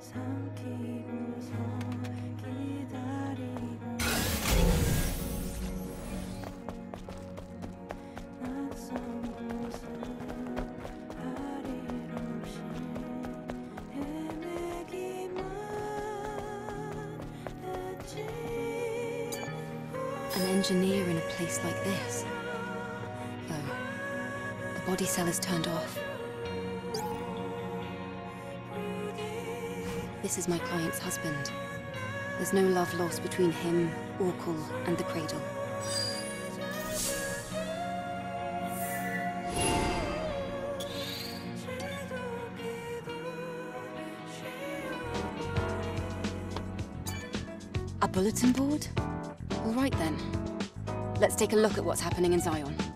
삼키고 An engineer in a place like this. Oh. The body cell is turned off. This is my client's husband. There's no love lost between him, Orcal, and the Cradle. A bulletin board? All right then. Let's take a look at what's happening in Xion.